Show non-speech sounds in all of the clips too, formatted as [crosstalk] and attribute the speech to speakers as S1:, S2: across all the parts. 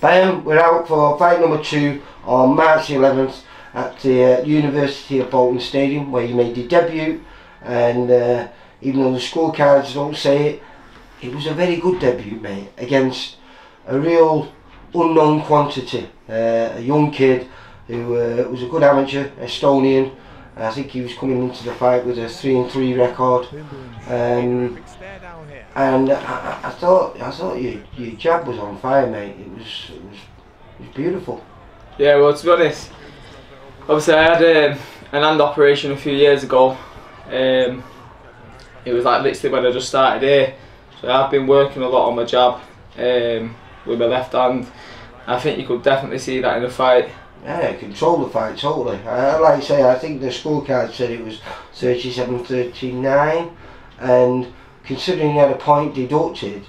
S1: Bam, we're out for fight number two on March 11th at the uh, University of Bolton Stadium where you made your debut. And uh, even though the scorecards don't say it, it was a very good debut mate against a real unknown quantity, uh, a young kid who uh, was a good amateur, Estonian, I think he was coming into the fight with a 3 and 3 record. Um, and I, I thought I thought your, your jab was on fire, mate. It was it was, it was beautiful.
S2: Yeah, well, to be honest, obviously I had um, an hand operation a few years ago. Um, it was like literally when I just started here, so I've been working a lot on my jab um, with my left hand. I think you could definitely see that in the fight.
S1: Yeah, control the fight totally. I, like I say, I think the scorecard said it was 37-39, and considering you had a point deducted,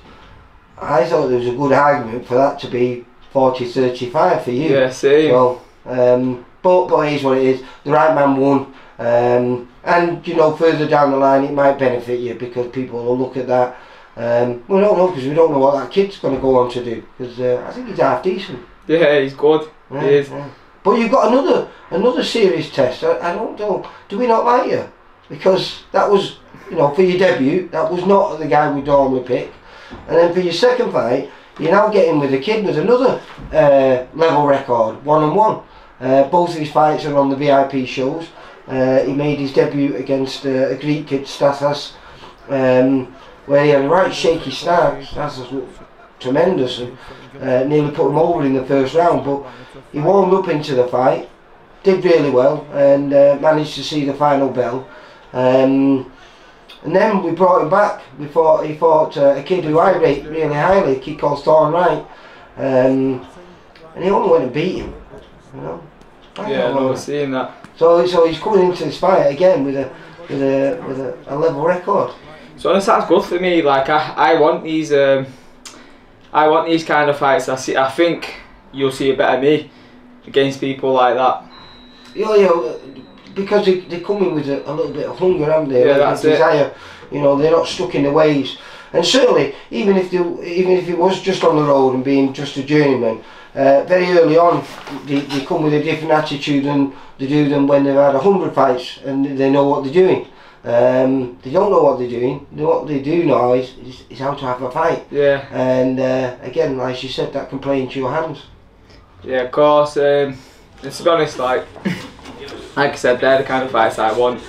S1: I thought there was a good argument for that to be 40-35 for you.
S2: Yeah, same.
S1: So, um, but but it is what it is. The right man won, um, and you know further down the line it might benefit you because people will look at that. Um, we don't know because we don't know what that kid's going to go on to do because uh, I think he's half decent.
S2: Yeah, he's good.
S1: Yeah,
S2: he is.
S1: yeah. But you've got another another serious test. I, I don't know. Do we not like you? Because that was, you know, for your debut, that was not the guy we normally pick. And then for your second fight, you're now getting with a kid with another uh, level record, one and one. Uh, both of his fights are on the VIP shows. Uh, he made his debut against uh, a Greek kid, Stathis, um, where he had a right shaky start. Stathis looked tremendous and uh, nearly put him over in the first round, but he warmed up into the fight, did really well, and uh, managed to see the final bell. Um, and then we brought him back. We fought, he fought uh, a kid who I rate really highly, a kid called Thorn Wright, um, and he only went and beat him. You know. I
S2: Yeah,
S1: know.
S2: we're seeing that.
S1: So, so he's coming into this fight again with a with a with a, a level record.
S2: So honest, that's good for me. Like I, I want these, um, I want these kind of fights. I see. I think you'll see a better me against people like that.
S1: You know because they, they come in with a, a little bit of hunger, haven't they?
S2: Yeah,
S1: Like
S2: that's it.
S1: desire. You know, they're not stuck in the ways. And certainly, even if they, even if it was just on the road and being just a journeyman, uh, very early on, they, they come with a different attitude than they do than when they've had a hundred fights and they know what they're doing. Um, they don't know what they're doing. What they do know is, is, is how to have a fight.
S2: Yeah,
S1: And uh, again, like you said, that can play into your hands.
S2: yeah, of course. Um, and to be honest, like, like I said, they're the kind of fights I want.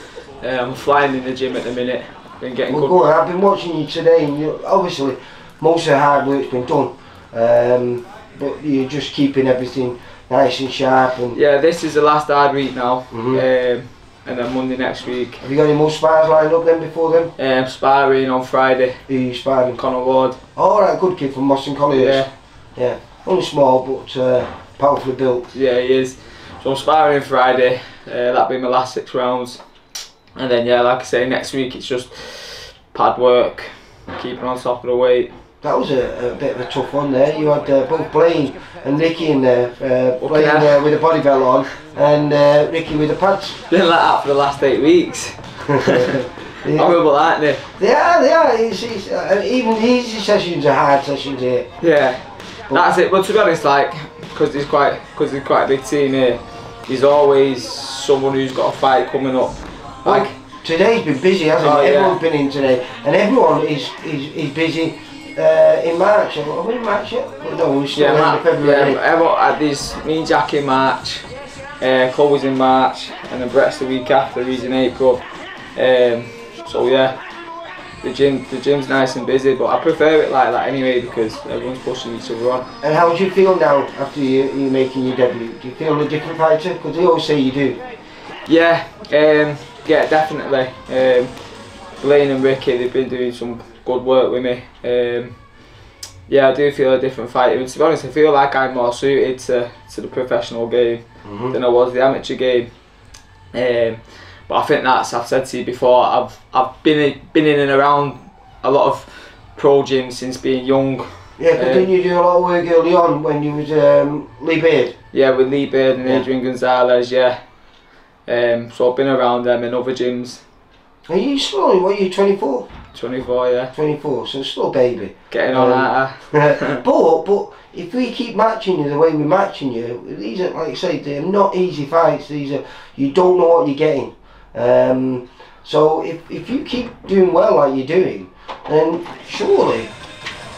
S2: Uh, I'm flying in the gym at the minute. Been getting
S1: Well,
S2: good.
S1: go on. I've been watching you today, and you obviously most of the hard work's been done, um, but you're just keeping everything nice and sharp. And
S2: Yeah, this is the last hard week now.
S1: Mhm.
S2: Um, and then Monday next week.
S1: have you got any more spars lined up then before then?
S2: Um, sparring on Friday.
S1: Who you sparring?
S2: Connor Ward.
S1: All right, good kid from Moston Colliers.
S2: Yeah,
S1: yeah. Only small, but uh, powerfully built.
S2: yeah, he is. So I'm sparring Friday. Uh, that'll be my last six rounds. And then yeah, like I say, next week it's just pad work, keeping on top of the weight.
S1: That was a, a bit of a tough one there. You had uh, both Blaine and Ricky in there. Uh, Blaine
S2: yeah.
S1: uh, with a body belt on, and uh, Ricky with the pads. [laughs]
S2: Been like that for the last eight weeks. [laughs]
S1: Yeah.
S2: Horrible, aren't they?
S1: They are, they are. It's, it's, uh, even easy sessions are hard sessions here.
S2: Yeah, that's it. But to be honest, like, because there's quite, because there's quite a big team here, there's always someone who's got a fight coming up. Like,
S1: Today's been busy, hasn't
S2: Oh,
S1: it?
S2: yeah.
S1: Everyone's been in today, and everyone is is, is busy uh, in March. Are we in March yet? No, we're still
S2: yeah,
S1: in February.
S2: yeah, everyone, uh, there's me and Jack in March, uh, Chloe's in March, and then Brett's the week after. He's in April. Um, so yeah, the gym, the gym's nice and busy, but I prefer it like that anyway because everyone's pushing each other on.
S1: And how do you feel now after you you making your debut? Do you feel a different fighter? Because they always say you do.
S2: Yeah, um, yeah, definitely. Um, Blaine and Ricky, they've been doing some good work with me. Um, yeah, I do feel a different fighter. And to be honest, I feel like I'm more suited to, to the professional game
S1: Mhm.
S2: than I was the amateur game. Um, but I think that's I've said to you before. I've I've been in, been in and around a lot of pro gyms since being young.
S1: Yeah, because
S2: Um,
S1: didn't you do a lot of work early on when you was um, Lee Beard?
S2: Yeah, with Lee Beard and
S1: Yeah.
S2: Adrian Gonzalez. Yeah. Um, so I've been around them in other gyms.
S1: Are you slowly? What are you, 24?
S2: 24, yeah.
S1: 24, so still a baby.
S2: Getting on
S1: Um,
S2: at [laughs]
S1: but [laughs] but if we keep matching you the way we're matching you, these are like I say, they're not easy fights. These are you don't know what you're getting. Um, so if if you keep doing well like you're doing, then surely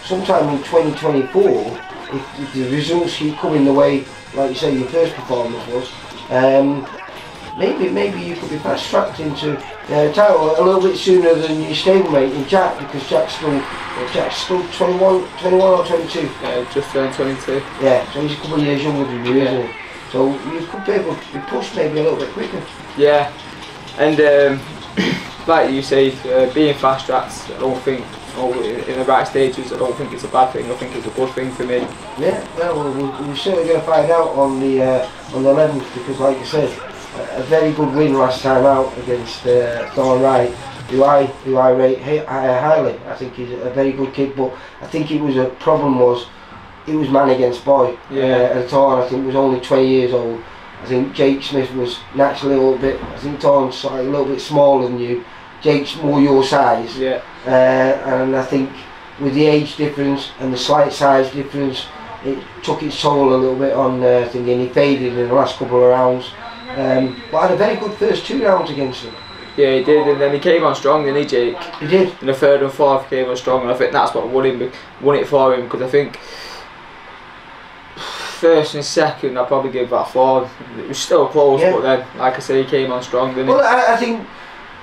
S1: sometime in 2024, if, if the results keep coming the way like you say your first performance was, um, maybe maybe you could be fast tracked into the title a little bit sooner than your stablemate in Jack because Jack's still Jack's still 21, 21 or 22.
S2: yeah, just turned 22.
S1: Yeah, so he's a couple of years younger than you, isn't he? So you could be able to be pushed maybe a little bit quicker.
S2: Yeah, and um, [clears throat] like you say, uh, being fast tracked, I don't think, in the right stages, I don't think it's a bad thing. I think it's a good thing for me.
S1: Yeah, well, we're, we're certainly going to find out on the uh, on the 11th because, like you said, a, a very good win last time out against uh, Thorn Wright, who I who I rate hi- hi- highly. I think he's a very good kid, but I think it was a problem was it was man against boy.
S2: Yeah.
S1: Uh, and Thorn, I think, he was only 20 years old. I think Jake Smith was naturally a little bit. I think Don's a little bit smaller than you. Jake's more your size.
S2: Yeah,
S1: uh, and I think with the age difference and the slight size difference, it took its toll a little bit on uh, thinking he faded in the last couple of rounds. Um, but had a very good first two rounds against him.
S2: yeah, he did, and then he came on strong, didn't he, Jake?
S1: He did.
S2: In the third and fourth, he came on strong, and I think that's what won him, won it for him because I think first and second, I probably give that four. It was still close,
S1: Yeah.
S2: but then, like I say, he came on strong, didn't he?
S1: Well, I, I think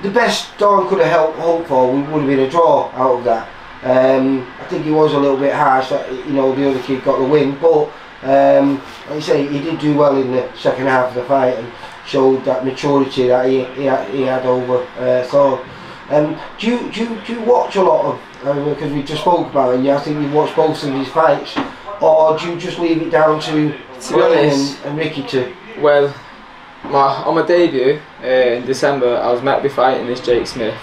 S1: the best Dawn could have helped hope for would, would have been a draw out of that. Um, I think he was a little bit harsh that you know the other kid got the win, but um, like you say, he did do well in the second half of the fight and showed that maturity that he, he, had, he had over uh, Thor. Um, do you do you, do you watch a lot of because we just spoke about it? And I think you watch both of his fights, or do you just leave it down to
S2: To be honest-
S1: and, and Ricky to?
S2: Well, my on my debut uh, in December, I was meant to be fighting this Jake Smith,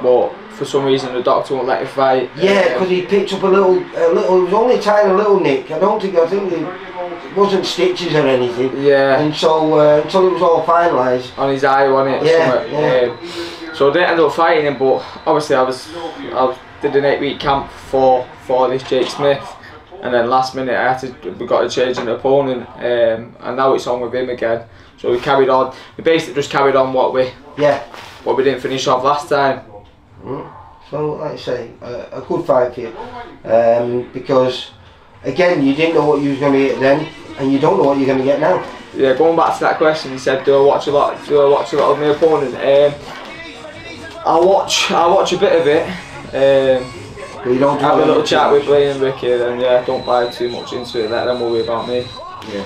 S2: but for some reason the doctor won't let me fight.
S1: Yeah,
S2: Um,
S1: because he picked up a little, a little. It was only a tiny little nick. I don't think. I think it wasn't stitches or anything.
S2: yeah,
S1: And so uh, until it was all finalised.
S2: on his eye, on it.
S1: Yeah, yeah.
S2: Um, so I didn't end up fighting him, but obviously I was, I did an eight week camp for for this Jake Smith, and then last minute I had to, we got to change an opponent, um, and now it's on with him again. So we carried on. We basically just carried on what we
S1: Yeah.
S2: what we didn't finish off last time.
S1: So like I say, uh, a good fight for you, um, because again you didn't know what you was going to get then, and you don't know what you're going to get now.
S2: Yeah, going back to that question, you said, do I watch a lot? Do I watch a lot of my opponent? Um, I watch, I watch a bit of it. Um,
S1: But you don't do
S2: have a little chat with Blaine and Ricky, and yeah, don't buy too much into it. Let them worry about me.
S1: Yeah.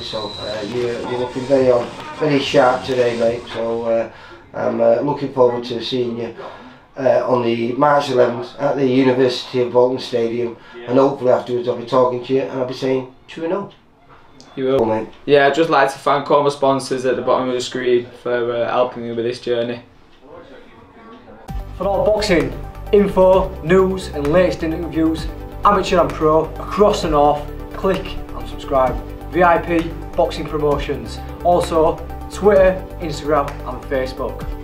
S1: So. Uh, you're, you're looking very on, very sharp today, mate. So uh, I'm uh, looking forward to seeing you uh, on the March 11th at the University of Bolton Stadium, and hopefully afterwards I'll be talking to you and I'll be saying two and zero.
S2: You will.
S1: Well, mate.
S2: Yeah, I'd just like to thank all my sponsors at the bottom of the screen for uh, helping me with this journey.
S3: For all boxing info, news, and latest interviews, amateur and pro across and off, click and subscribe. VIP Boxing Promotions. Also, Twitter, Instagram, and Facebook.